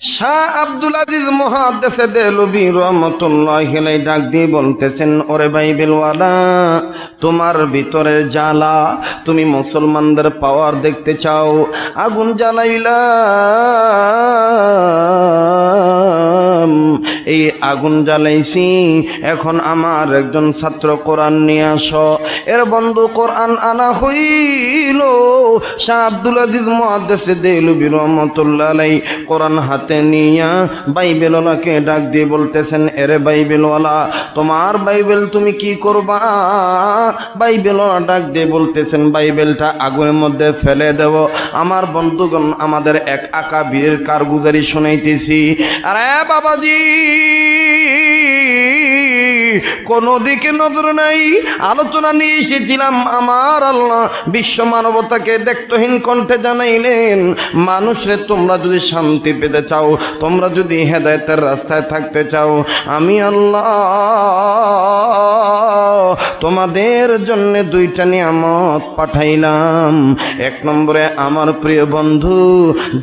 শাহ আব্দুল আজিজ মহাদেশে দেলবি রহমতুল্লাহ ডাক দিয়ে বলতেছেন, ওরে বাইবেলওয়ালা তোমার ভিতরের জ্বালা তুমি মুসলমানদের পাওয়ার দেখতে চাও। আগুন জ্বালাইলা এই আগুন জ্বালাইছি। এখন আমার একজন ছাত্র কোরআন নিয়ে আসো। এর বন্ধু কোরআন আনা হইল। শাহ আব্দুল আজিজ মহাদেশে দেলবি রহমতুল্লাহ কোরআন হাতে নিয়া বাইবেলওয়ালাকে ডাক দিয়ে বলতেছেন, এরে বাইবেলওয়ালা, তোমার বাইবেল তুমি কি করবা? বাইবেলওয়ালা ডাক দিয়ে বলতেছেন, বাইবেলটা আগুনের মধ্যে ফেলে দেব। আমার বন্ধুগণ, আমাদের এক আঁকা বীরের কারগুজারি শোনাইতেছি। আরে বাবাজি! কোনো দিকে নজর নাই। আলোচনা নিয়ে এসেছিলাম। আমার আল্লাহ বিশ্ব মানবতাকে দেখতহীন কণ্ঠে জানাইলেন মানুষরে তোমরা যদি শান্তি পেতে চাও, তোমরা যদি হেদায়তের রাস্তায় থাকতে চাও, আমি আল্লাহ তোমাদের জন্য দুইটা নিয়ামত পাঠাইলাম। এক নম্বরে, আমার প্রিয় বন্ধু,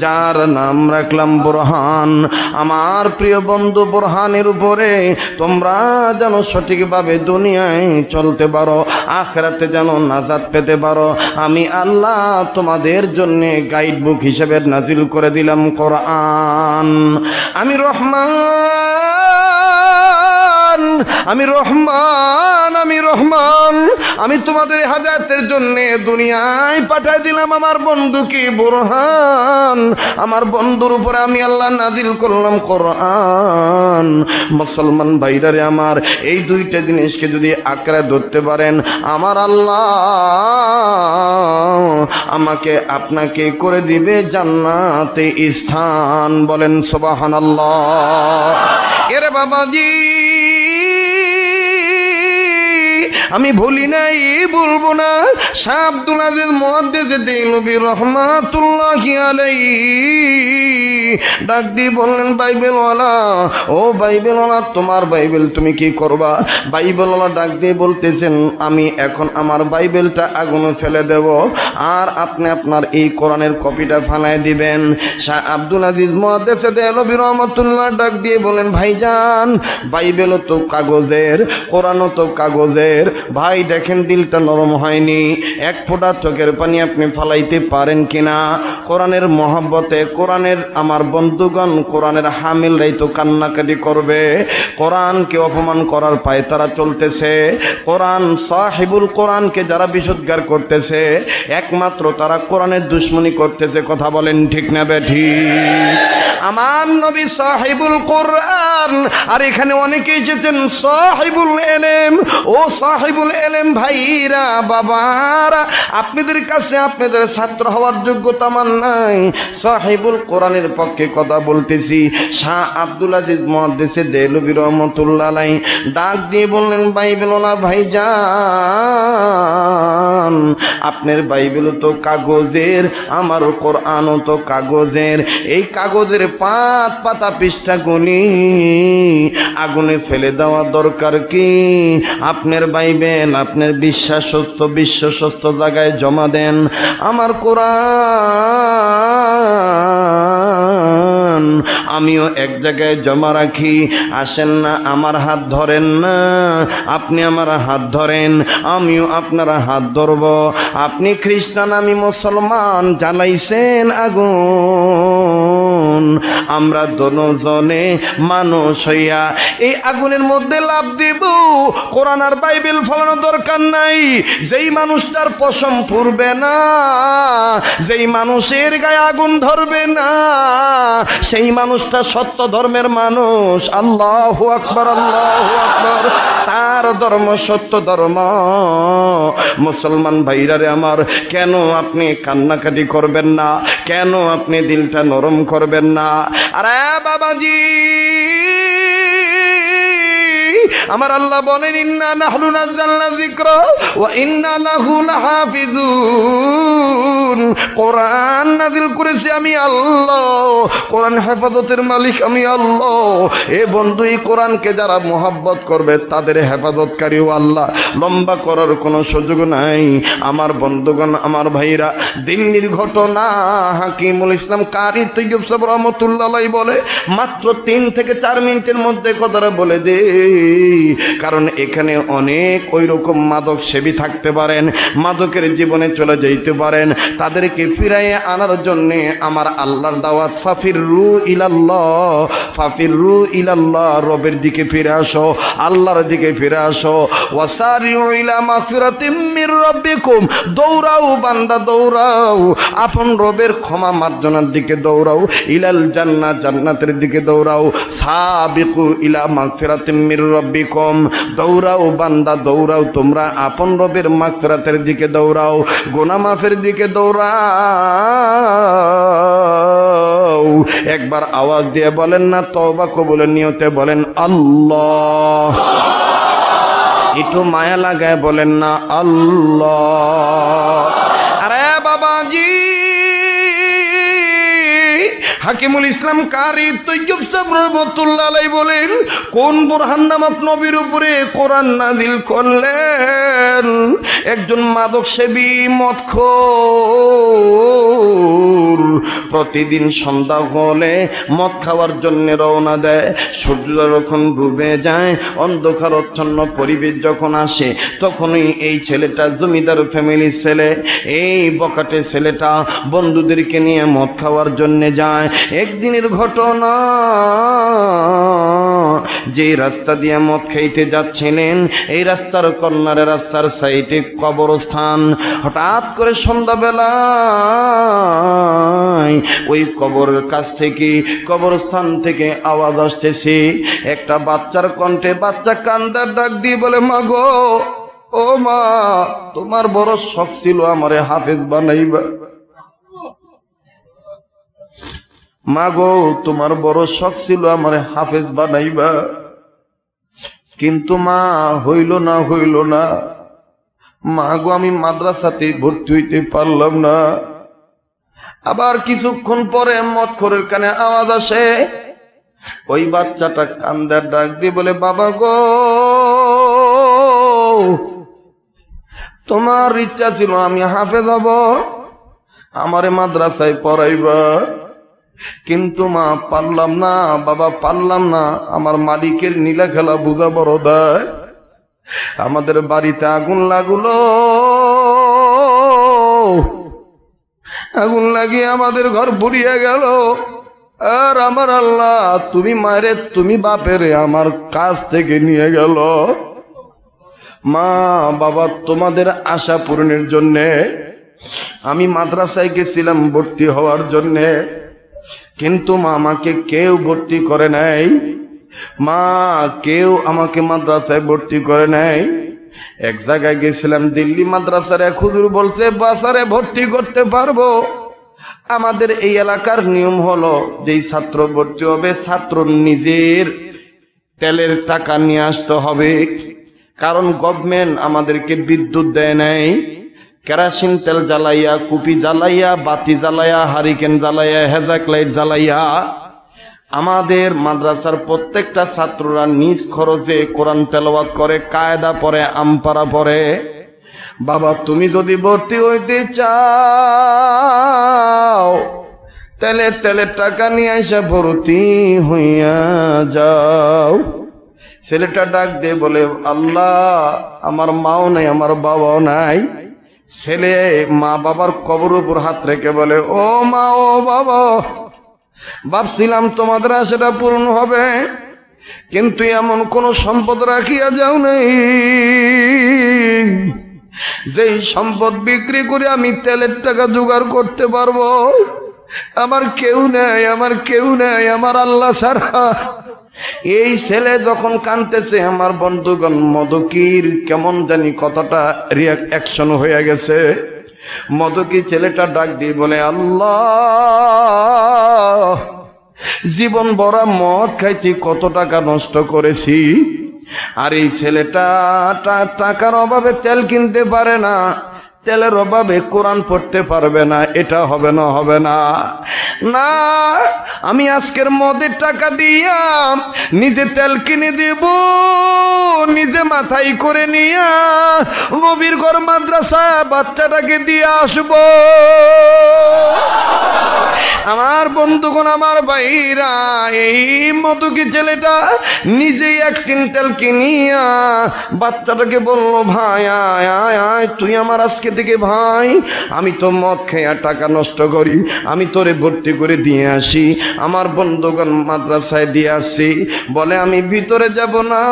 যার নাম রাখলাম বোরহান। আমার প্রিয় বন্ধু বোরহানের উপরে তোমরা যেন সঠিকভাবে দুনিয়ায় চলতে পারো, আখরাতে যেন নাজাদ পেতে পারো। আমি আল্লাহ তোমাদের জন্য গাইড বুক হিসেবে নাজিল করে দিলাম কোরআন। আমি রহমান আমি রহমান আমি রহমান। আমি তোমাদের হাজাতের জন্য দুনিয়ায় পাঠাই দিলাম আমার বন্ধুকে বোরহান? আমার বন্ধুর উপরে আমি আল্লাহ নাজিল করলাম কোরআন। মুসলমান ভাইরারে আমার, এই দুইটা জিনিসকে যদি আঁকড়ে ধরতে পারেন, আমার আল্লাহ আমাকে আপনাকে করে দিবে জান্নাতে স্থান বলেন সোবাহান আল্লাহ এরে বাবাজি আমি ভুলি নাই বলব না। শাহ আব্দুল আজিজ মহাদ্দেশে দেলবি রহমাতুল্লাহ আলাই ডাক দিয়ে বললেন, বাইবেলওয়ালা, ও বাইবেলওয়ালা, তোমার বাইবেল তুমি কি করবা? বাইবেলওয়ালা ডাক দিয়ে বলতেছেন, আমি এখন আমার বাইবেলটা আগুনে ফেলে দেব, আর আপনি আপনার এই কোরআনের কপিটা ফালাই দিবেন। শাহ আব্দুল আজিজ মহাদেশে দেলবি রহমতুল্লাহ ডাক দিয়ে বলেন, ভাইজান, বাইবেলও তো কাগজের, কোরআনও তো কাগজের ভাই, দেখেন দিলটা নরম হয়নি। এক ফোঁটা চোখের পানি আপনি ফালাইতে পারেন কিনা? কোরআনের মহব্বতে, কোরআনের আমার বন্ধুগণ, কোরআনের হামিলরাই তো কান্নাকাটি করবে। কোরআনকে অপমান করার পায়ে তারা চলতেছে। কোরআন সাহেবুল কোরআনকে যারা বিশুদ্ধার করতেছে, একমাত্র তারা কোরআনের দুশ্মনী করতেছে। কথা বলেন ঠিক না বেঠি আমার নবী সাহেবুল কোরআন। আর এখানে অনেকে এসেছেন সাহেবুল এলেম। ও সাহেবুল এলেম ভাইরা, বাবারা, আপনাদের কাছে আপনাদের ছাত্র হওয়ার যোগ্যতা মান নাই। সাহেবুল কোরআনের পক্ষে কথা বলতেছি। শাহ আব্দুল আজিজ মহাদেশে দেলবি রহমতুল্লাহ ডাক দিয়ে বললেন বাইবেলনা ভাইজান, আপনার বাইবেল তো কাগজের, আমার কোরআনও তো কাগজের। এই কাগজের পাত পাতা পৃষ্ঠা গলি আগুনে ফেলে দেওয়া দরকার কি? আপনার বাইবেল আপনার বিশ্বাসস্থ বিশ্বস্ত জায়গায় জমা দেন। আমার কোরআন আমিও এক জায়গায় জমা রাখি। আসেন না, আমার হাত ধরেন না। আপনি আমার হাত ধরেন, আমিও আপনার হাত ধরব। আপনি খ্রিস্টান, আমি মুসলমান, জ্বালাইছেন আগুন। আমরা দনজনে মানুষ হইয়া এই আগুনের মধ্যে লাভ দেব। কোরআন আর বাইবেল ফলানোর দরকার নাই। যেই মানুষটার পশম ফুরবে না, যেই মানুষের গায়ে আগুন ধরবে না, সেই মানুষটা সত্য ধর্মের মানুষ। আল্লাহ আকবর আল্লাহ আকবর। তার ধর্ম সত্য ধর্ম। মুসলমান ভাইরারে আমার, কেন আপনি কান্নাকাটি করবেন না? কেন আপনি দিলটা নরম করবেন না? আরে বাবাজি! আমার আল্লাহ বলেন, ইন্না নাহনু নাযালনা যিকরা ওয়া ইন্না লাহু লাহাফিজুন। কোরআন নাযিল করেছি আমি আল্লাহ। কোরআন হেফাজতের মালিক আমি আল্লাহ। এ বন্ধু এই কোরআনকে যারা মোহাব্বত করবে, তাদের হেফাজতকারীও আল্লাহ। লম্বা করার কোনো সুযোগ নাই। আমার বন্ধুগণ, আমার ভাইরা, দিল্লির ঘটনা হাকিমুল ইসলাম কারি তৈয়ব সাহেব রহমতুল্লাহ বলে, মাত্র তিন থেকে চার মিনিটের মধ্যে কথাটা বলে দে কারণ এখানে অনেক ওই রকম মাদক সেবী থাকতে পারেন, মাদকের জীবনে চলে যেতে পারেন। তাদেরকে ফিরাইয়ে আনার জন্যে আমার আল্লাহর দাওয়াত ফাফির রু ইলাল্লাহ ফাফির রু ইলাল্লাহ, রবের দিকে ফিরে আসো, আল্লাহর দিকে ফিরে আসো। ওয়াসারিউ ইলা মাগফিরাতিম মির রাব্বিকুম, দৌড়াও বান্দা, দৌড়াও। আপন রবের ক্ষমা মার্জনার দিকে দৌড়াও, ইলাল জান্নাত জান্নাতের দিকে দৌড়াও। সাবিকু ইলা মাগফিরাতিম মির রাব্বিকুম, দৌড়াও বান্দা, দৌড়াও। তোমরা আপন রবের মাগফিরাতের দিকে দৌড়াও। গোনা মাফের দিকে দৌড়াও একবার আওয়াজ দিয়ে বলেন না তবা কবুলের নিয়তে বলেন, আল্লাহ। একটু মায়া লাগায় বলেন না, আল্লাহ। হাকিমুল ইসলাম কারি তৈয়ব রহমতুল্লাহ বলেন, কোন বোরহান নামক নবীর উপরে কোরআন নাজিল করলেন? একজন মাদক সেবী মদখোর প্রতিদিন সন্ধ্যা হলে মদ খাওয়ার জন্য রওনা দেয়। সূর্য যখন ডুবে যায়, অন্ধকার অচ্ছন্ন পরিবেশ যখন আসে, তখনই এই ছেলেটা জমিদার ফ্যামিলির ছেলে। এই বকাটে ছেলেটা বন্ধুদেরকে নিয়ে মদ খাওয়ার জন্যে যায়। একদিনের ঘটনা। যে রাস্তা দিয়ে মদ খাইতে যাচ্ছিলেন, এই রাস্তার কর্নারে রাস্তার সাইডে কবরস্থান। হঠাৎ করে সন্ধ্যাবেলায় ওই কবরের কাছ থেকে, কবরস্থান থেকে আওয়াজ আসতেছে, একটা বাচ্চার কণ্ঠে বাচ্চা কান্দার ডাক দিয়ে বলে, মা গো, ও মা, তোমার বড় শখ ছিল আমারে হাফেজ বানাইবা মা গো তোমার বড় শখ ছিল আমারে হাফেজ বানাইবা। কিন্তু মা, হইল না হইল না। মা গো আমি মাদ্রাসাতে ভর্তি হইতে পারলাম না। আবার কিছুক্ষণ পরে মৎখরের কানে আওয়াজ আসে। ওই বাচ্চাটা কান্দার ডাক দিয়ে বলে, বাবা গো, তোমার ইচ্ছা ছিল আমি হাফেজ হব। আমারে মাদ্রাসায় পড়াইবা। কিন্তু মা, পারলাম না, বাবা পারলাম না। আমার মালিকের নীলা খেলা বুঝা বড় দেয়। আমাদের বাড়িতে আগুন লাগল। আগুন লাগিয়ে আমাদের ঘর পুড়িয়ে গেল। আর আমার আল্লাহ, তুমি মায়েরে, তুমি বাপেরে আমার কাছ থেকে নিয়ে গেল। মা, বাবা, তোমাদের আশা পূরণের জন্যে, আমি মাদ্রাসায় গেছিলাম ভর্তি হওয়ার জন্যে। কিন্তু মা আমাকে কেউ ভর্তি করে নাই। মা কেউ আমাকে মাদ্রাসায় ভর্তি করে নাই। এক জায়গায় গেছিলাম, দিল্লি মাদ্রাসার এক হুজুর বলছে, বাসারে ভর্তি করতে পারব। আমাদের এই এলাকার নিয়ম হলো, যেই ছাত্র ভর্তি হবে, ছাত্র নিজের তেলের টাকা নিয়ে আসতে হবে। কারণ গভর্নমেন্ট আমাদেরকে বিদ্যুৎ দেয় নাই। কেরাসিন তেল জ্বালাইয়া, কুপি জ্বালাইয়া, বাতি জ্বালাইয়া, হারিকেন জ্বালাইয়া, হেজাক লাইট জ্বালাইয়া আমাদের মাদ্রাসার প্রত্যেকটা ছাত্ররা নিজ খরচে কোরআন তেলাওয়াত করে, কায়দা পরে, আমপারা পরে। বাবা, তুমি যদি ভর্তি হইতে চাও, তেলে তেলের টাকা নিয়ে এসে ভর্তি হইয়া যাও। ছেলেটা ডাক দিয়ে বলে, আল্লাহ, আমার মাও নাই, আমার বাবাও নাই। ছেলে মা বাবার কবর উপর হাত রেখে বলে, ও মা, ও বাবা, ভাবছিলাম তোমাদের আশাটা পূরণ হবে, কিন্তু এমন কোন সম্পদ রাখিয়া যাও নেই। যেই সম্পদ বিক্রি করে আমি তেলের টাকা জোগাড় করতে পারব আমার কেউ নেই, আমার কেউ নেই, আমার আল্লাহ ছাড়া। এই ছেলে যখন কানতেছে আমার বন্ধুগণ মদকির কেমন জানি কতটা রিয়াকশন হয়ে গেছে। মদকি ছেলেটা ডাক দিয়ে বলে, আল্লাহ, জীবন ভরা মদ খাইছি, কত টাকা নষ্ট করেছি। আর এই ছেলেটা টাকার অভাবে তেল কিনতে পারে না। তেলের অভাবে কোরআন পড়তে পারবে না, এটা হবে না হবে না। না, আমি আজকের মদের টাকা দিয়া নিজে তেল কিনে দেব, নিজে মাথায় করে নিয়া নবীর ঘর মাদ্রাসা বাচ্চাটাকে দিয়ে আসব। আমার বন্ধুগণ, আমার ভাইরা, এই মধুকি ছেলেটা নিজেই এক তেল কিনিয়া বাচ্চাটাকে বলল, ভাই, আয় আয় আয়, তুই আমার আজকে থেকে ভাই, আমি তো মদ খেয়ে টাকা নষ্ট করি, আমি তোরে ভর্তি করে দিয়ে আসি, আমার বন্ধুগণ মাদ্রাসায় দিয়ে আসি। বলে, আমি ভিতরে যাব না,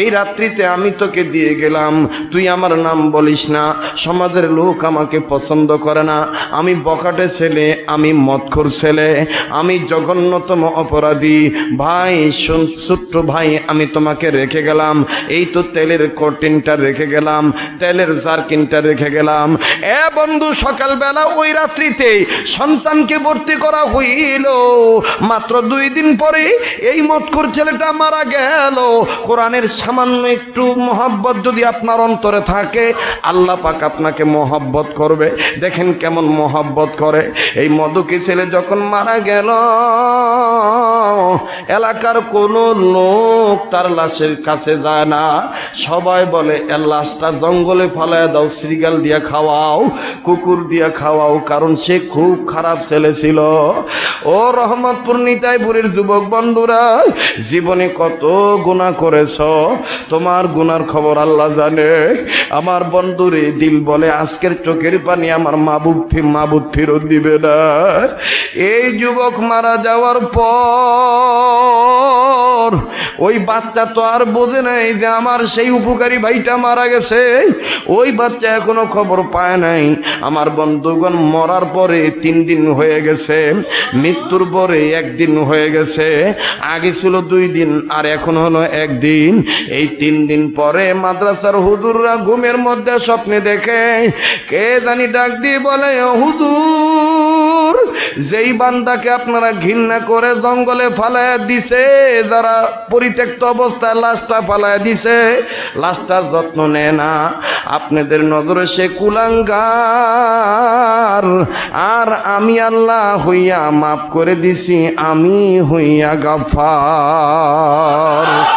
এই রাত্রিতে আমি তোকে দিয়ে গেলাম, তুই আমার নাম বলিস না, সমাজের লোক আমাকে পছন্দ করে না, আমি বকাটে ছেলে, আমি মদখোর ছেলে, আমি জঘন্যতম অপরাধী। ভাই ছোট্ট ভাই, আমি তোমাকে রেখে গেলাম। এই তো তেলের কটিনটা রেখে গেলাম, তেলের জারকিনটা রেখে গেলাম। এ বন্ধু, সকালবেলা ওই রাত্রিতে সন্তানকে ভর্তি করা হইল। মাত্র দুই দিন পরে এই মতকুর ছেলেটা মারা গেল। কোরআনের সামান্য একটু মহব্বত যদি আপনার অন্তরে থাকে, আল্লাহ পাক আপনাকে মহব্বত করবে। দেখেন কেমন মহব্বত করে। এই মধুকি ছেলে যখন মারা গেল, এলাকার কোনো লোক তার লাশের কাছে যায় না। সবাই বলে, এর লাশটা জঙ্গলে ফালায় দাও শ্রীগাল দিয়ে খাওয়াও, কুকুর দিয়ে খাওয়াও। কারণ সে খুব খারাপ ছেলে ছিল। ও রহমতপুর বুড়ির যুবক বন্ধুরা, জীবনে কত গুণা করেছ? তোমার গুনার খবর আল্লাহ জানে। আমার বন্ধুরে দিল বলে, আজকের চোখের পানি আমার মাবুদ ফি- মাবুদ ফেরত দিবে না। এই যুবক মারা যাওয়ার পর ওই বাচ্চা তো আর বোঝে নাই যে আমার সেই উপকারী ভাইটা মারা গেছে। ওই বাচ্চা এখনও খবর পায় নাই। আমার বন্ধুগণ মরার পরে তিন দিন হয়ে গেছে, মৃত্যুর পরে একদিন হয়ে গেছে। আগে ছিল দুই দিন, আর এখন হলো একদিন। এই তিন দিন পরে মাদ্রাসার হুজুররা ঘুমের মধ্যে স্বপ্নে দেখে, কে জানি ডাক দিয়ে বলে, "ও হুজুর, যেই বান্দাকে আপনারা ঘৃণা করে জঙ্গলে ফালায় দিছে, যারা পরিত্যক্ত অবস্থায় লাশটা ফালায় দিছে। লাশটার যত্ন নেয় না। আপনাদের নজরে সে কুলাঙ্গার। আর আমি আল্লাহ হইয়া মাফ করে দিছি, আমি হইয়া গাফার।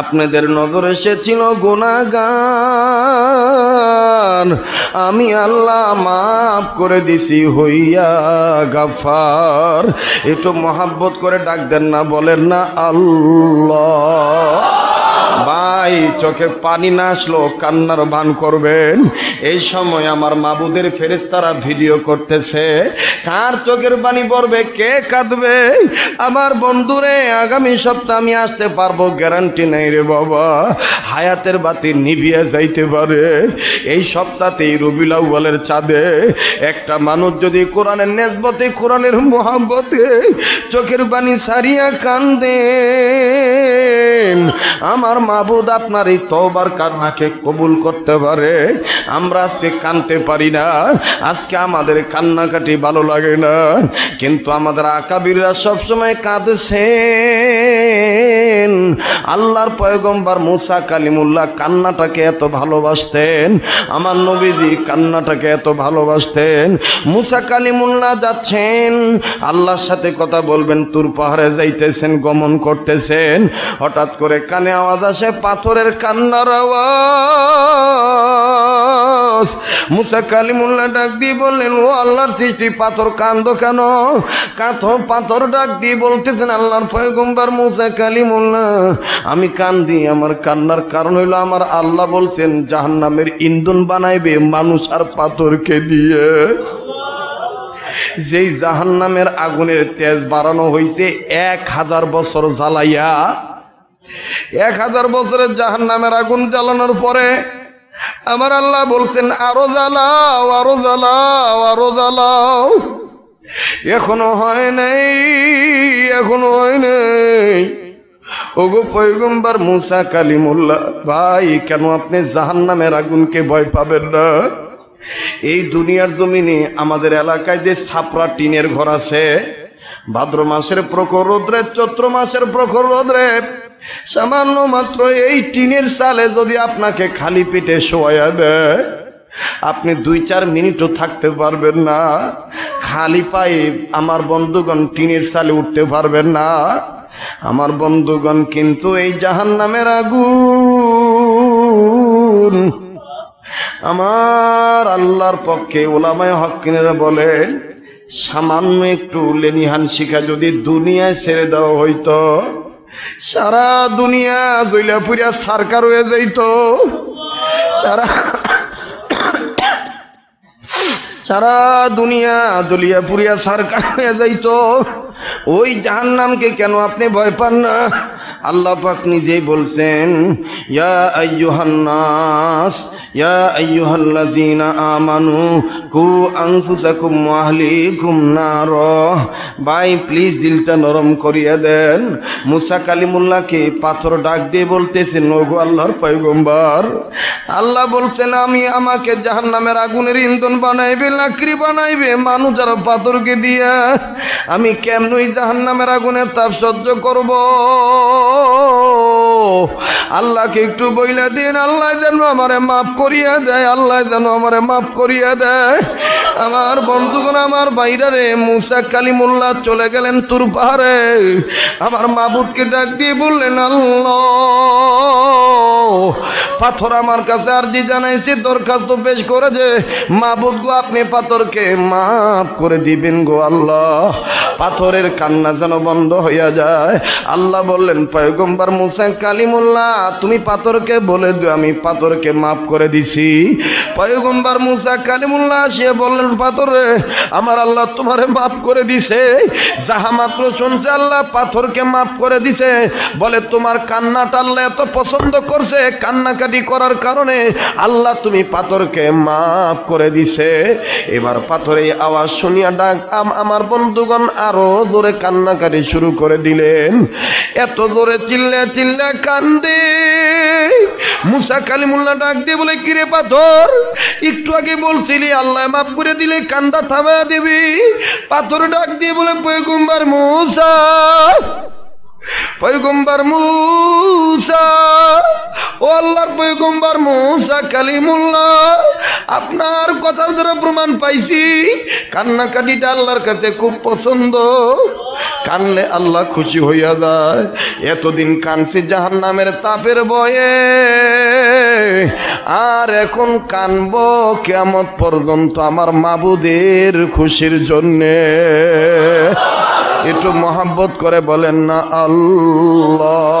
আপনাদের নজর এসেছিল গুণাগান আমি আল্লাহ মাফ করে দিছি, হইয়া গাফার। একটু মহাব্বত করে ডাক দেন না, বলেন না, আল্লাহ। ভাই, চোখে পানি না আসলো কান্নার বান করবেন। এই সময় আমার মাবুদের ফেরেস্তারা ভিডিও করতেছে। কার চোখের পানি পড়বে, কে কাঁদবে? আমার বন্ধুরে, আগামী সপ্তাহ আমি আসতে পারব, গ্যারান্টি নেই রে বাবা। হায়াতের বাতি নিভিয়ে যাইতে পারে। এই সপ্তাহতেই রবিল আউ্বালের চাঁদে একটা মানুষ যদি কোরআনের নেসবতে, কোরআনের মোহাম্মতে চোখের পানি সারিয়া কান্দেন আমার মাবুদ আপনার এই তবার কান্নাকে কবুল করতে পারে। আমরা আজকে কানতে পারি না। আজকে আমাদের কান্নাকাটি ভালো লাগে না। কিন্তু আমাদের আকাবিররা সবসময় কাঁদছেন। আল্লাহর পয়গম্বর মুসা কালিমুল্লাহ কান্নাটাকে এত ভালোবাসতেন। আমার নবীজি কান্নাটাকে এত ভালোবাসতেন। মুসা কালিমুল্লাহ যাচ্ছেন। আল্লাহর সাথে কথা বলবেন, তুর পাহাড়ে যাইতেছেন, গমন করতেছেন। হঠাৎ করে কানে আওয়াজ আসে পাথরের কান্নার আওয়াজ। মুসা কালিমুল্লাহ ডাক দিয়ে বললেন, ও আল্লাহর সৃষ্টি, পাথর কান্দ কেন? কাথো পাথর ডাক দিয়ে বলতেছেন আল্লাহর পয়গম্বর মুসা কালিমুল্লাহ, আমি কান্দি আমার কান্নার কারণ হইল, আমার আল্লাহ বলছেন, জাহান্নামের ইন্ধন বানাইবে, মানুষ আর পাথরকে দিয়ে। যেই জাহান্নামের আগুনের তেজ বাড়ানো হয়েছে এক হাজার বছর জ্বালাইয়া এক হাজার বছরের জাহান নামের আগুন জ্বালানোর পরে আমার আল্লাহ বলছেন, আরও জ্বালাও আরও জ্বালাও আরও জ্বালাও। এখনও হয় নাই, এখনও হয় নাই। ওগো পয়গম্বর মুসা কালিমুল্লাহ, ভাই, কেন আপনি জাহান নামের আগুনকে ভয় পাবেন না? এই দুনিয়ার জমিনে আমাদের এলাকায় যে ছাপড়া টিনের ঘর আছে, ভাদ্র মাসের প্রখর রোদ্রে চৈত্র মাসের প্রখর রোদ্রে সামান্য মাত্র এই টিনের সালে যদি আপনাকে খালি পেটে শোয়া দেয়, আপনি দুই চার মিনিটও থাকতে পারবেন না। খালি পায়ে আমার বন্ধুগণ টিনের সালে উঠতে পারবেন না। আমার বন্ধুগণ কিন্তু এই জাহান নামের আগুন। আমার আল্লাহর পক্ষে ওলামায় হকিনেরা বলেন, সামান্য একটু লেনিহান শিখা যদি দুনিয়ায় ছেড়ে দেওয়া হইতো সারা দুনিয়া জইলা পুরিয়া সারকার হয়ে যাইত। সারা সারা দুনিয়া দলিয়া পুরিয়া সারকার হয়ে যাইত। ওই জাহান নামকে কেন আপনি ভয় পান না? আল্লাহ পাক নিজেই বলছেন, ইয়া আইয়ুহান্নাস ইয়া আইয়ুহাল্লাযীনা আমানু কু আনফুসাকুম ওয়া আহলিকুম নার ভাই প্লিজ দিলটা নরম করিয়া দেন। মুসা কালিমুল্লাহকে পাথর ডাক দিয়ে বলতেছেন, ওগো আল্লাহর আল্লাহ বলছেন, আমি আমাকে জাহান্নামের আগুনের ইন্ধন বানাইবে, লাকড়ি বানাইবে, মানুষ যারা পাথরকে দিয়া আমি কেমনই জাহান্নামের আগুনের তাপ সহ্য করব? আল্লাহকে একটু বইলা দিন, আল্লাহ যেন আমারে মাফ করিয়া দেয়, আল্লাহ যেন আমারে মাফ করিয়া দেয়। আমার বন্ধুগণ, আমার বাইরে মুসা কালিমুল্লাহ চলে গেলেন তুর পাহাড়ে। আমার মাবুদকে ডাক দিয়ে বললেন, আল্লাহ, পাথর আমার কাছে আরজি জানাইছে, দরখাস্ত পেশ করেছে। মাবুদ গো, আপনি পাথরকে মাফ করে দিবেন গো আল্লাহ। পাথরের কান্না যেন বন্ধ হইয়া যায়। আল্লাহ বললেন, পয়গম্বর মুসা কালিমুল্লাহ, তুমি পাথরকে বলে দিও, আমি পাথরকে মাফ করে দিছি। পয়গম্বর মুসা কালিমুল্লাহ, সে বললেন, পাথরে, আমার আল্লাহ তোমারে মাফ করে দিছে। যাহা মাত্র শুনছে আল্লাহ, পাথরকে মাফ করে দিছে। বলে, তোমার কান্নাটা আল্লাহ এত পছন্দ করছে কান্নাকাটি করার কারণে আল্লাহ তুমি পাথরকে মাফ করে দিছে। এবার পাথরে আওয়াজ শুনিয়া ডাক, আম- আমার বন্ধুগণ আরও জোরে কান্নাকাটি শুরু করে দিলেন। এত জোরে চিল্লে চিল্লে কান্দে। মুসা কালিমুল্লা ডাক দিয়ে বলে, কিরে পাথর? একটু আগে বলছিলি, আল্লাহ মাফ করে দিলে কান্দা থামা দিবি। পাথর ডাক দিয়ে বলে, পয়গুম্বার মুসা পয়গম্বর মুসা, ও আল্লাহর পয়গম্বর মুসা কালিমুল্লাহ, আপনার কথার দ্বারা প্রমাণ পাইছি, কান্নাকাটিটা আল্লাহর কাছে খুব পছন্দ। কানলে আল্লাহ খুশি হইয়া যায়। এতদিন কানছি জাহান নামের তাপের বয়ে। আর এখন কানব কেমত পর্যন্ত আমার মাবুদের খুশির জন্যে। একটু মহাব্বত করে বলেন না আল্লাহ।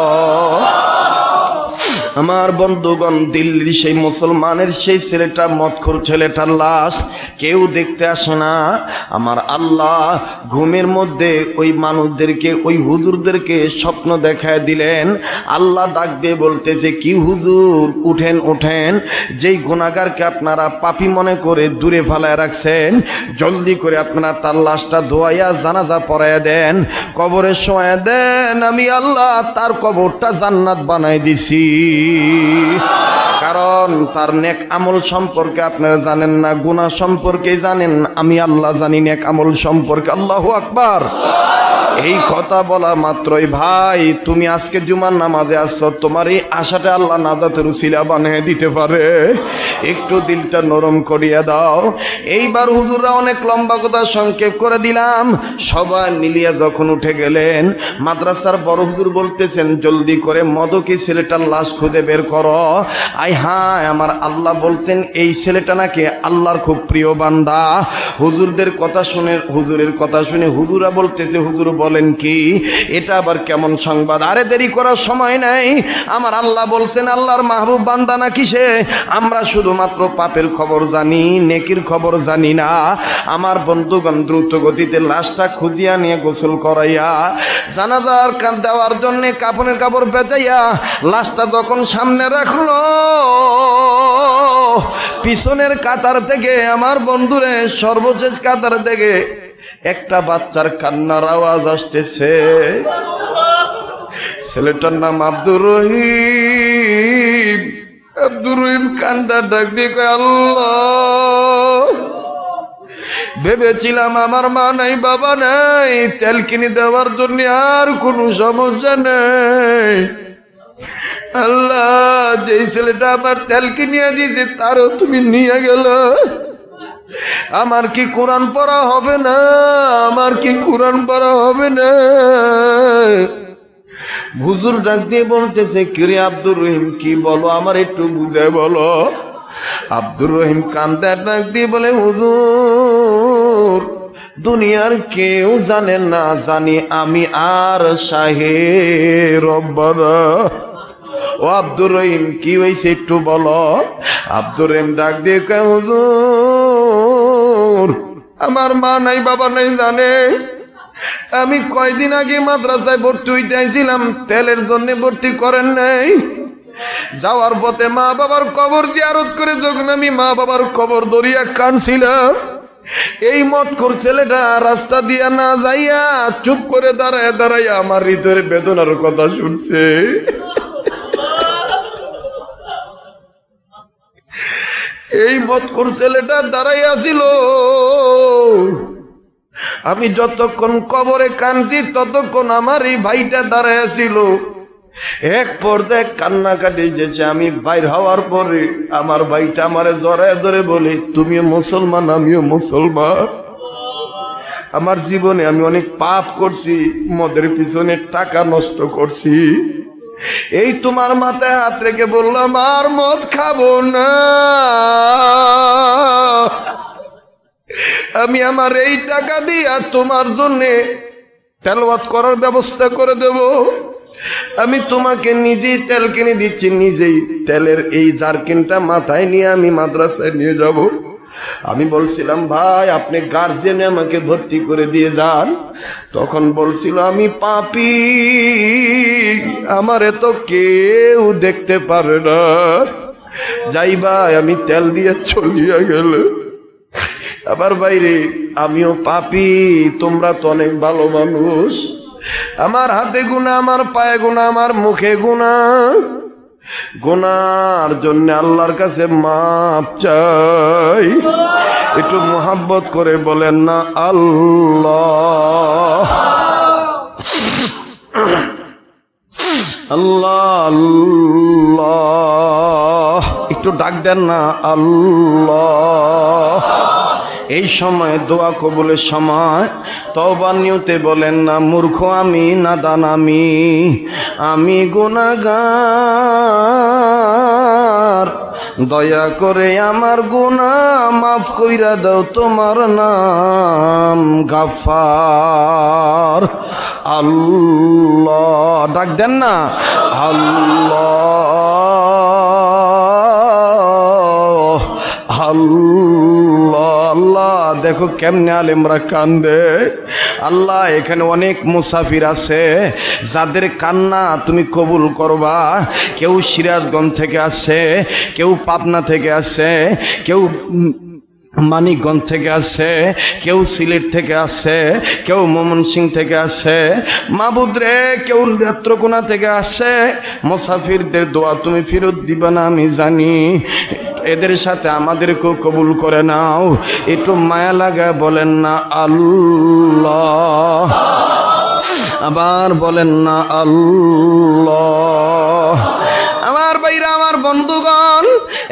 আমার বন্ধুগণ, দিল্লির সেই মুসলমানের সেই ছেলেটা, মৎখর ছেলেটার লাশ কেউ দেখতে আসে না। আমার আল্লাহ ঘুমের মধ্যে ওই মানুষদেরকে, ওই হুজুরদেরকে স্বপ্ন দেখায় দিলেন। আল্লাহ ডাক দিয়ে বলতে যে কি হুজুর, উঠেন উঠেন। যেই গুণাগারকে আপনারা পাপি মনে করে দূরে ফালায় রাখছেন, জলদি করে আপনারা তার লাশটা ধোয়াইয়া জানাজা পরাইয়া দেন, কবরে শোয়া দেন। আমি আল্লাহ তার কবরটা জান্নাত বানাই দিছি। কারণ তার নেক আমল সম্পর্কে আপনারা জানেন না গুণা সম্পর্কে জানেন। আমি আল্লাহ জানি নেক আমল সম্পর্কে। আল্লাহ আকবার। এই কথা বলা মাত্রই, ভাই, তুমি আজকে জুমার নামাজে আসছো, তোমার এই আশাটা আল্লাহ নাজাতের উসিলা বানিয়ে দিতে পারে। একটু দিলটা নরম করিয়া দাও। এইবার হুজুররা অনেক লম্বা কথা সংক্ষেপ করে দিলাম। সবাই মিলিয়া যখন উঠে গেলেন, মাদ্রাসার বড় হুজুর বলতেছেন, জলদি করে মদকি ছেলেটার লাশ খুঁজে বের করো। আই হ্যাঁ আমার আল্লাহ বলছেন, এই ছেলেটা নাকি আল্লাহর খুব প্রিয় বান্দা। হুজুরদের কথা শুনে, হুজুরের কথা শুনে হুজুরা বলতেছে, হুজুর বলেন কি? এটা আবার কেমন সংবাদ? আরে দেরি করার সময় নাই। আমার আল্লাহ বলছেন, আল্লাহর মাহবুব বান্দা না কিসে? আমরা শুধুমাত্র পাপের খবর জানি, নেকির খবর জানি না। আমার বন্ধুগণ দ্রুত গতিতে লাশটা খুঁজিয়া নিয়ে গোসল করাইয়া, জানাজার দেওয়ার জন্য কাপড়ের কাপড় বেচাইয়া লাশটা যখন সামনে রাখল, পিছনের কাতার থেকে আমার বন্ধুরে সর্বশেষ কাতার থেকে একটা বাচ্চার কান্নার আওয়াজ আসতেছে। ছেলেটার নাম আব্দুর রহিম। আব্দুর রহিম কান্দা ডাক দিয়ে আল্লাহ, ভেবেছিলাম আমার মা নাই, বাবা নাই, তেল কিনে দেওয়ার জন্য আর কোনো সমস্যা নেই। আল্লাহ, যেই ছেলেটা আমার তেল কিনিয়ে দিয়েছে, তারও তুমি নিয়ে গেল। আমার কি কোরআন পড়া হবে না? আমার কি কোরআন পড়া হবে না? হুজুর ডাক দিয়ে বলতেছে, কিরে আব্দুর রহিম, কি বলো? আমার একটু বুঝে বলো। আব্দুর রহিম কান্দা ডাক দিয়ে বলে, হুজুর, দুনিয়ার কেউ জানে না জানি আমি আর শাহে রব্বারা ও আব্দুর রহিম কি হয়েছে একটু বলো? আব্দুর রহিম ডাক দিয়ে কয়, হুজুর আমার মা নাই বাবা নাই জানে। আমি কয়দিন আগে মাদ্রাসায় ভর্তি হইতে আইছিলাম তেলের জন্য ভর্তি করেন নাই। যাওয়ার পথে মা বাবার কবর জিয়ারত করে যখন আমি মা বাবার কবর দরিয়া কানছিলাম এই মত কর ছেলেটা রাস্তা দিয়া না যাইয়া চুপ করে দাঁড়ায় দাঁড়াইয়া আমার হৃদয়ের বেদনার কথা শুনছে। এই মত কর ছেলেটা দাঁড়াই আসিল আমি যতক্ষণ কবরে কানছি ততক্ষণ আমার এই ভাইটা দাঁড়ায় ছিল এক পর্যায়ে কান্নাকাটি যেছে আমি বাইর হওয়ার পরে আমার ভাইটা আমারে জড়ায় ধরে বলে, তুমিও মুসলমান, আমিও মুসলমান। আমার জীবনে আমি অনেক পাপ করছি, মদের পিছনে টাকা নষ্ট করছি। এই তোমার মাথায় হাত রেখে বললাম, আর মদ খাব না। আমি আমার এই টাকা দিয়া তোমার জন্যে তেলওয়াত করার ব্যবস্থা করে দেব। আমি তোমাকে নিজেই তেল কিনে দিচ্ছি, নিজেই তেলের এই জারকিনটা মাথায় নিয়ে আমি মাদ্রাসায় নিয়ে যাব। আমি বলছিলাম, ভাই, আপনি গার্জেনে আমাকে ভর্তি করে দিয়ে যান। তখন বলছিল, আমি পাপি। আমারে তো কেউ দেখতে পারে না। যাই ভাই, আমি তেল দিয়ে চলিয়া গেল। আবার বাইরে, আমিও পাপি, তোমরা তো অনেক ভালো মানুষ। আমার হাতে গুণা আমার পায়ে গুণা আমার মুখে গুণা গুনার জন্য আল্লাহর কাছে মাপ চাই। একটু মোহাব্বত করে বলেন না, আল্লাহ। আল্লাহ আল্লাহ। একটু ডাক দেন না, আল্লাহ। এই সময় দোয়া কবুলের সময় তবা নিয়তে বলেন না, মূর্খ আমি না দান আমি আমি গুনাগার। দয়া করে আমার গুণা মাফ কইরা দাও তোমার নাম গাফার। আল্লাহ, ডাক দেন না। আল্লাহ আল্লাহ। আল্লাহ দেখো কেমনে আলেমরা কান্দে। আল্লাহ, এখানে অনেক মুসাফির আছে, যাদের কান্না তুমি কবুল করবা। কেউ সিরাজগঞ্জ থেকে আসছে কেউ পাবনা থেকে আসছে কেউ মানিকগঞ্জ থেকে আসছে কেউ সিলেট থেকে আসছে কেউ সিং থেকে আসছে মাবুদরে কেউ নেত্রকোনা থেকে আসছে মুসাফিরদের দোয়া তুমি ফেরত দিবা না, আমি জানি। এদের সাথে আমাদেরকেও কবুল করে নাও। একটু মায়া লাগা বলেন না আল্লাহ। আবার বলেন না আল্লাহ। আমার বাইরা আমার বন্ধুগণ,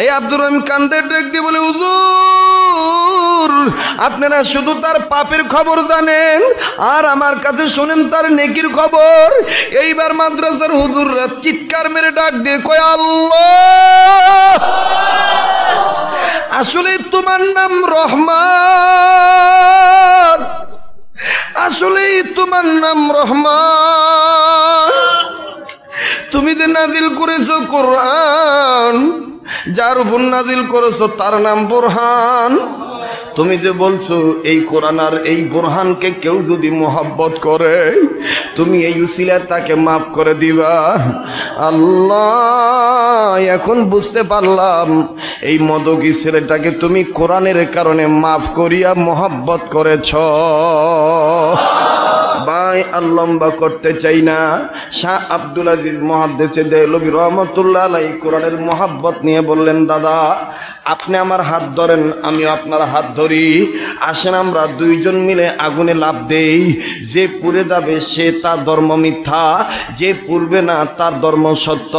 এই আব্দুর রহিম কান্দের ডেক দিয়ে বলে, হুজুর আপনারা শুধু তার পাপের খবর জানেন, আর আমার কাছে শোনেন তার নেকির খবর। এইবার মাদ্রাসার হুজুররা চিৎকার মেরে ডাক দিয়ে কয়, আল্লাহ, আসলে তোমার নাম রহমান আসলে তোমার নাম রহমান। তুমি যে নাজিল করেছ কোরআন, যার উপর নাজিল করেছ তার নাম বোরহান। তুমি যে বলছো, এই কোরআন আর এই বোরহানকে কেউ যদি মোহাব্বত করে, তুমি এই উসিলা তাকে মাফ করে দিবা। আল্লাহ, এখন বুঝতে পারলাম, এই মদকি ছেলেটাকে তুমি কোরআনের কারণে মাফ করিয়া মোহাব্বত করেছ। ভাই আল্লম্বা করতে চাই না। শাহ আব্দুল আজিজ মহাদ্দেশে দেলবি রহমতুল্লাহ আলাই কোরআনের মোহাব্বত নিয়ে বললেন, দাদা আপনি আমার হাত ধরেন, আমি আপনার হাত ধরি। আসেন আমরা দুইজন মিলে আগুনে লাভ দেই। যে পুড়ে যাবে সে তার ধর্ম মিথ্যা, যে পুরবে না তার ধর্ম সত্য।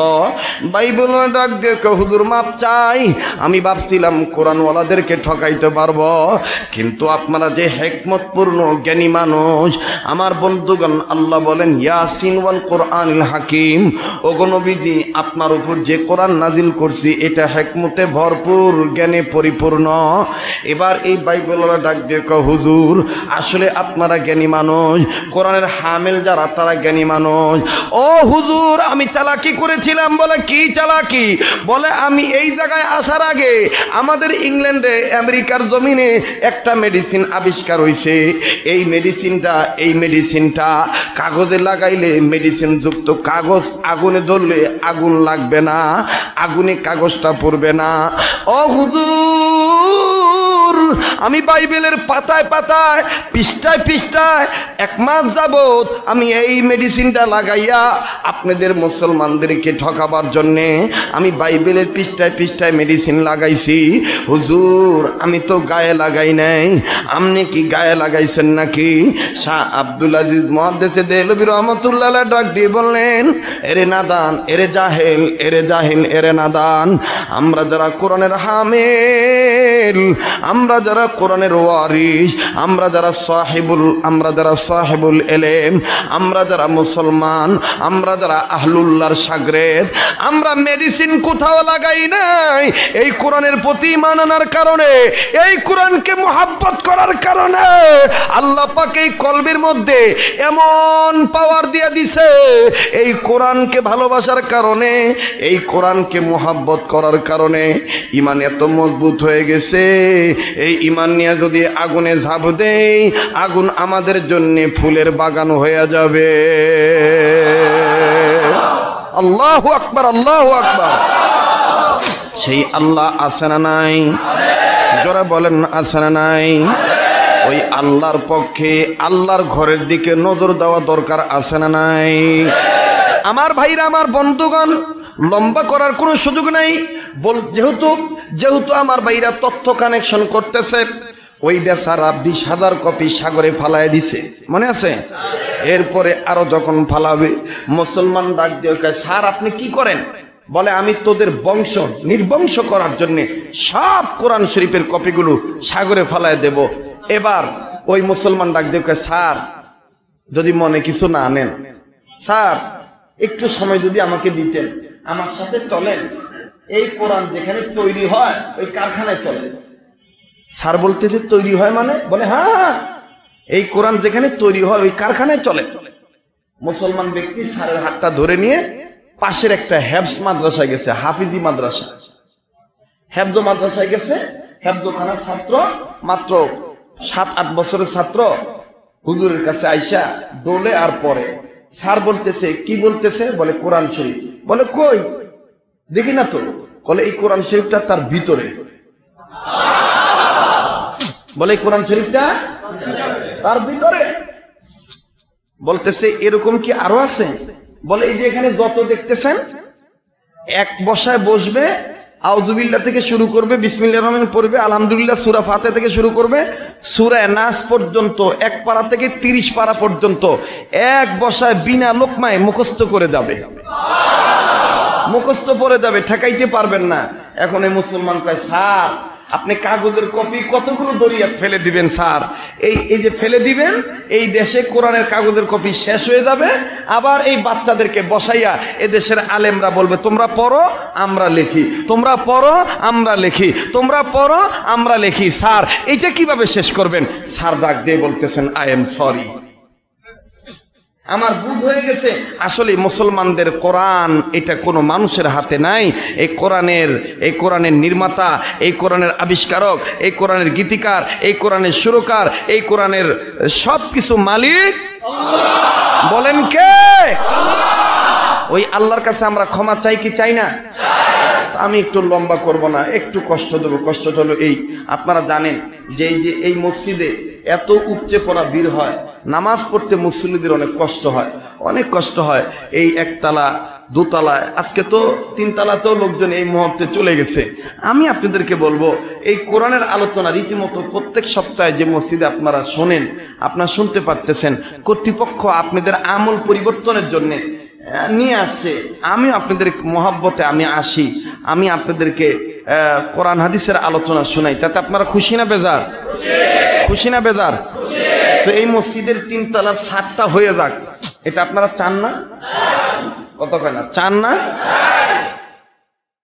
বাইবেল ডাক দিয়ে হুজুর মাপ চাই আমি ভাবছিলাম কোরআনওয়ালাদেরকে ঠকাইতে পারব, কিন্তু আপনারা যে হেকমতপূর্ণ জ্ঞানী মানুষ, আমার বন্ধুগণ আল্লাহ বলেন, ইয়াসিন ওয়াল কোরআনুল হাকিম। ওগনবীজি আপনার উপর যে কোরআন নাজিল করছি, এটা হেকমতে ভরপুর। জ্ঞানে পরিপূর্ণ। এবার এই বাইবেলরা ডাক দিয়ে ক হুজুর, আসলে আপনারা জ্ঞানী মানুষ? কোরআনের হামেল যারা, তারা জ্ঞানী মানুষ? ও হুজুর, আমি চালাকি করেছিলাম। বলে, কি চালাকি? বলে, আমি এই জায়গায় আসার আগে আমাদের ইংল্যান্ডে, আমেরিকার জমিনে একটা মেডিসিন আবিষ্কার হয়েছে এই মেডিসিনটা এই মেডিসিনটা কাগজে লাগাইলে মেডিসিন যুক্ত কাগজ আগুনে ধরলে আগুন লাগবে না, আগুনে কাগজটা পড়বে না। ও হুজুর। আমি বাইবেলের পাতায় পাতায়, পৃষ্ঠায় পৃষ্ঠায় এক মাস যাবত আমি এই মেডিসিনটা লাগাইয়া আপনাদের মুসলমানদেরকে ঠকাবার জন্যে আমি বাইবেলের পৃষ্ঠায় পৃষ্ঠায় মেডিসিন লাগাইছি। হুজুর, আমি তো গায়ে লাগাই নাই। আপনি কি গায়ে লাগাইছেন নাকি? শাহ আব্দুল আজিজ মহাদেশে দেলবি রহমতুল্লাহ ডাক দিয়ে বললেন, এরে নাদান, এরে জাহেল এরে জাহেল, এরে নাদান। আমরা যারা কোরআনের হামেল, আমরা যারা কোরআনের ওয়ারিস আমরা যারা সাহেবুল, আমরা যারা সাহেবুল এলেম, আমরা যারা মুসলমান, আমরা যারা আহলুল্লাহর সাগরেদ, আমরা মেডিসিন কোথাও লাগাই নাই। এই কোরআনের প্রতি মানানোর কারণে, এই কোরআনকে মোহাব্বত করার কারণে আল্লাহ পাক এই কলবের মধ্যে এমন পাওয়ার দিয়ে দিছে, এই কোরআনকে ভালোবাসার কারণে, এই কোরআনকে মোহাব্বত করার কারণে ইমান এত মজবুত হয়ে গেছে এই ইমান নিয়ে যদি আগুনে ঝাঁপ দেই, আগুন আমাদের জন্যে ফুলের বাগান হয়ে যাবে। আল্লাহ আকবার আল্লাহ আকবার। সেই আল্লাহ আছে না নাই? যারা বলেন, আছে না নাই? ওই আল্লাহর পক্ষে আল্লাহর ঘরের দিকে নজর দেওয়া দরকার আছে না নাই? আমার ভাইরা, আমার বন্ধুগণ লম্বা করার কোনো সুযোগ নাই। বল যেহেতু যেহেতু আমার ভাইরা তথ্য কানেকশন করতেছে, ওই বেচারা বিশ হাজার কপি সাগরে ফালায় দিছে। মনে আছে? এরপরে আরও যখন ফালাবে, মুসলমান ডাক দিয়ে স্যার, আপনি কি করেন? বলে, আমি তোদের বংশ, নির্বংশ করার জন্য সব কোরআন শরীফের কপিগুলো সাগরে ফালায় দেব। এবার ওই মুসলমান ডাক দিয়ে স্যার, যদি মনে কিছু না আনেন, স্যার, একটু সময় যদি আমাকে দিতেন। আমার সাথে চলেন এই কোরআন যেখানে তৈরি হয়, ওই কারখানায় চলে। স্যার বলতেছে, তৈরি হয় মানে? বলে হ্যাঁ এই কোরআন যেখানে তৈরি হয়, ওই কারখানায় চলে। মুসলমান ব্যক্তি স্যারের হাতটা ধরে নিয়ে পাশের একটা হ্যাবস মাদ্রাসায় গেছে, হাফিজি মাদ্রাসা। হেফজ মাদ্রাসায় গেছে, হেফজখানার ছাত্র মাত্র সাত, আট বছরের ছাত্র হুজুরের কাছে আইসা ডোলে আর পরে। স্যার বলতেছে, কি বলতেছে? বলে, কোরআন শরীফ। বলে, কই? দেখি না তো। বলে, এই কোরআন শরীফটা তার ভিতরে। বলে, এই কোরআন শরীফটা তার ভিতরে। বলতেছে, এরকম কি আরও আছে? বলে, এই যে এখানে যত দেখতেছেন, এক বসায় বসবে আউজুবিল্লা থেকে শুরু করবে বিসমিল্লা রহমান পড়বে, আলহামদুলিল্লাহ সুরা ফাতে থেকে শুরু করবে, সুরা নাস পর্যন্ত, এক পাড়া থেকে তিরিশ পাড়া পর্যন্ত, এক বসায় বিনা লোকমায় মুখস্থ করে যাবে। মুখস্থ পড়ে যাবে, ঠেকাইতে পারবেন না। এখন এই মুসলমান কয়, স্যার, আপনি কাগজের কপি কতগুলো দরিয়া ফেলে দিবেন, স্যার? এই এই যে ফেলে দিবেন, এই দেশে কোরআনের কাগজের কপি শেষ হয়ে যাবে। আবার এই বাচ্চাদেরকে বসাইয়া এ দেশের আলেমরা বলবে, তোমরা পড়ো, আমরা লিখি। তোমরা পড়ো, আমরা লিখি। তোমরা পড়ো, আমরা লিখি। স্যার, এইটা কীভাবে শেষ করবেন? স্যার ডাক দিয়ে বলতেছেন, আই এম সরি। আমার বুধ হয়ে গেছে। আসলে মুসলমানদের কোরআন এটা কোনো মানুষের হাতে নাই। এই কোরআনের এই কোরআনের নির্মাতা, এই কোরআনের আবিষ্কারক, এই কোরআনের গীতিকার, এই কোরআনের সুরকার, এই কোরআনের সব কিছু মালিক। বলেন কে? ওই আল্লাহর কাছে আমরা ক্ষমা চাই কি চাই না? আমি একটু লম্বা করব না, একটু কষ্ট দেবো। কষ্টটা হলো এই, আপনারা জানেন যে এই যে এই মসজিদে এত উপচে পড়া ভিড় হয় নামাজ পড়তে মুসল্লিদের অনেক কষ্ট হয়। অনেক কষ্ট হয়। এই একতলা, দোতলায়। আজকে তো তিনতলাতেও লোকজন এই মুহূর্তে চলে গেছে। আমি আপনাদেরকে বলব, এই কোরআনের আলোচনা রীতিমতো প্রত্যেক সপ্তাহে যে মসজিদে আপনারা শোনেন, আপনারা শুনতে পারতেছেন, কর্তৃপক্ষ আপনাদের আমল পরিবর্তনের জন্য নিয়ে আসছে। আমি আপনাদের মহাব্বতে আমি আসি। আমি আপনাদেরকে কোরআন হাদিসের আলোচনা শোনাই। তাতে আপনারা খুশি না বেজার? খুশি না বেজার? তো এই মসজিদের তিন তিনতলার সাতটা হয়ে যাক। এটা আপনারা চান না? কত না চান না?